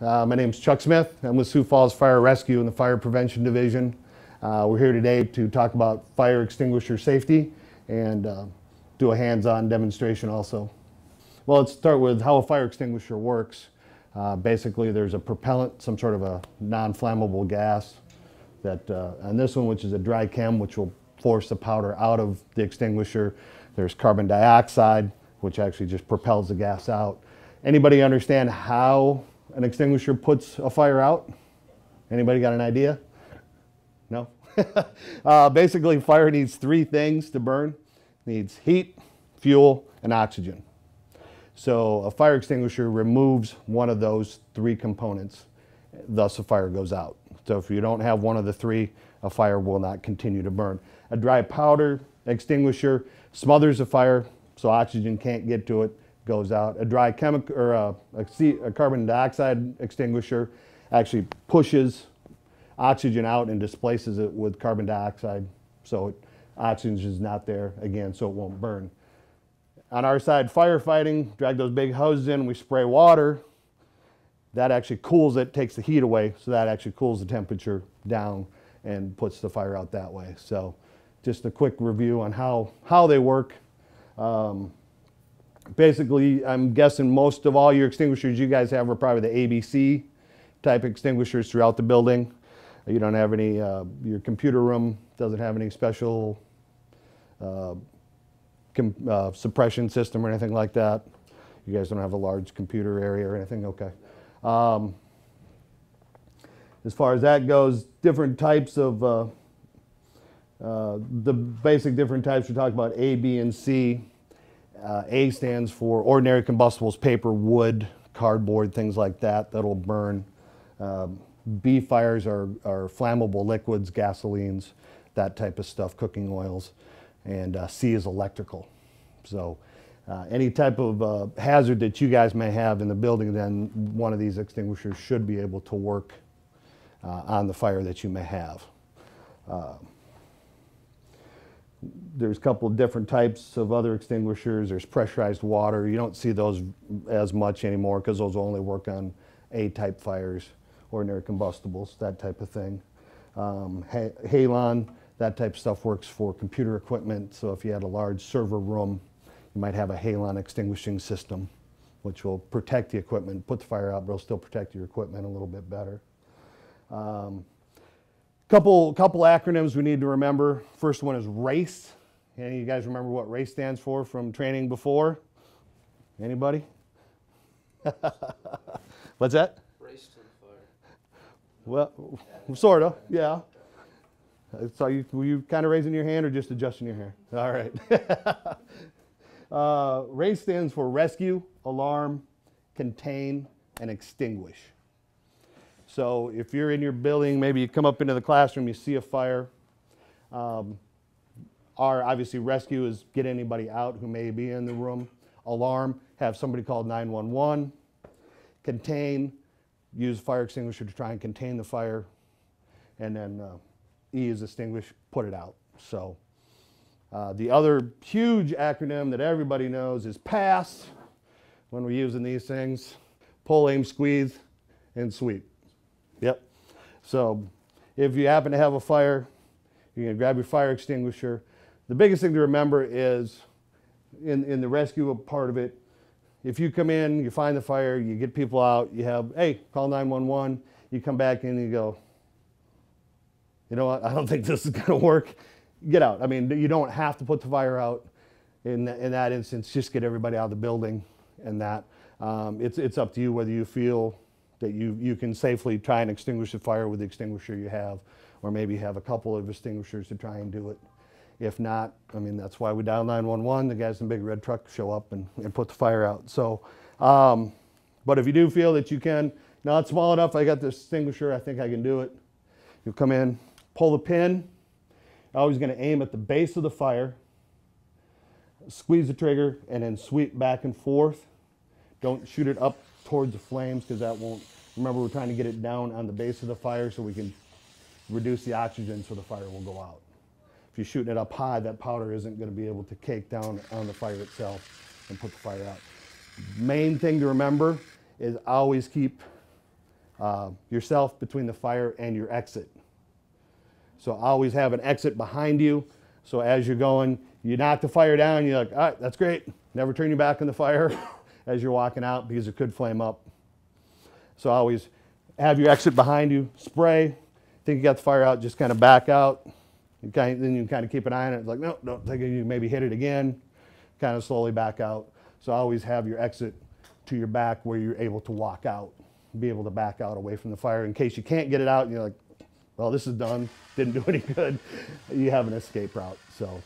Uh, my name is Chuck Smith. I'm with Sioux Falls Fire Rescue in the Fire Prevention Division. Uh, we're here today to talk about fire extinguisher safety and uh, do a hands-on demonstration also. Well, let's start with how a fire extinguisher works. Uh, basically, there's a propellant, some sort of a non-flammable gas that, uh, on this one, which is a dry chem, which will force the powder out of the extinguisher. There's carbon dioxide, which actually just propels the gas out. Anybody understand how an extinguisher puts a fire out? Anybody got an idea? No? uh, basically, fire needs three things to burn. It needs heat, fuel, and oxygen. So a fire extinguisher removes one of those three components, thus a fire goes out. So if you don't have one of the three, a fire will not continue to burn. A dry powder extinguisher smothers the fire so oxygen can't get to it, goes out. A dry chemical or a, carbon dioxide extinguisher actually pushes oxygen out and displaces it with carbon dioxide. So it, oxygen is not there again, so it won't burn. On our side, firefighting, drag those big hoses in, we spray water. That actually cools it, takes the heat away, so that actually cools the temperature down and puts the fire out that way. So just a quick review on how, how they work. Um, basically, I'm guessing most of all your extinguishers you guys have are probably the ABC type extinguishers throughout the building. You don't have any, uh, your computer room doesn't have any special uh, uh, suppression system or anything like that. You guys don't have a large computer area or anything? Okay. Um, as far as that goes, different types of, uh, uh, the basic different types, we talk about A, B, and C. Uh, A stands for ordinary combustibles, paper, wood, cardboard, things like that, that'll burn. Um, B fires are, are flammable liquids, gasolines, that type of stuff, cooking oils and uh, C is electrical. So uh, any type of uh, hazard that you guys may have in the building, then one of these extinguishers should be able to work uh, on the fire that you may have. There's a couple of different types of other extinguishers. There's pressurized water. You don't see those as much anymore because those only work on A-type fires, ordinary combustibles, that type of thing. Um, halon, that type of stuff works for computer equipment. So if you had a large server room, you might have a halon extinguishing system, which will protect the equipment, put the fire out, but it'll still protect your equipment a little bit better. Um, couple, couple acronyms we need to remember. First one is RACE. Any of you guys remember what RACE stands for from training before? Anybody? What's that? Race to the fire. Well, sort of, yeah. So you, were you kind of raising your hand or just adjusting your hair? All right. uh, RACE stands for rescue, alarm, contain, and extinguish. So if you're in your building, maybe you come up into the classroom, you see a fire. Um, our obviously rescue is get anybody out who may be in the room. Alarm, have somebody call 911. Contain, use fire extinguisher to try and contain the fire. And then uh, E is extinguish, put it out. So uh, the other huge acronym that everybody knows is PASS when we're using these things. Pull, aim, squeeze, and sweep. Yep. So if you happen to have a fire, you're going to grab your fire extinguisher. The biggest thing to remember is in, in the rescue part of it, if you come in, you find the fire, you get people out, you have, hey, call 911, you come back in and you go, you know what, I don't think this is going to work. Get out. I mean, you don't have to put the fire out in, in that instance. Just get everybody out of the building and that. Um, it's, it's up to you whether you feel that you, you can safely try and extinguish the fire with the extinguisher you have, or maybe have a couple of extinguishers to try and do it. If not, I mean, that's why we dial 911. The guys in the big red truck show up and, and put the fire out. So, um, but if you do feel that you can, not small enough, I got this extinguisher, I think I can do it. You'll come in, pull the pin. Always going to aim at the base of the fire, squeeze the trigger, and then sweep back and forth. Don't shoot it up towards the flames because that won't, remember we're trying to get it down on the base of the fire so we can reduce the oxygen so the fire will go out. If you're shooting it up high, that powder isn't going to be able to cake down on the fire itself and put the fire out. Main thing to remember is always keep uh, yourself between the fire and your exit. So always have an exit behind you. So as you're going, you knock the fire down, you're like, all right, that's great. Never turn your back on the fire as you're walking out because it could flame up. So always have your exit behind you, spray. Think you got the fire out, just kind of back out. You kind of, then you kind of keep an eye on it. It's like, no, don't think you maybe hit it again. Kind of slowly back out. So always have your exit to your back where you're able to walk out, be able to back out away from the fire in case you can't get it out and you're like, well, this is done, didn't do any good. You have an escape route. So